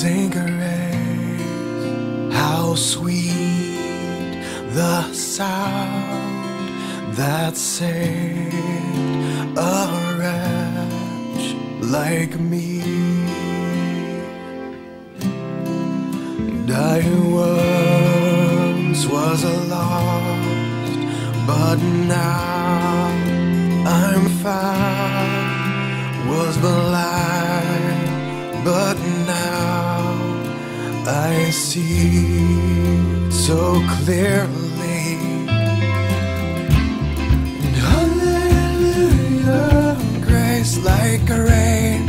Grace, how sweet the sound that saved a wretch like me. I once was a lost, but now I'm found. Was blind, but See so clearly. And hallelujah, grace like a rain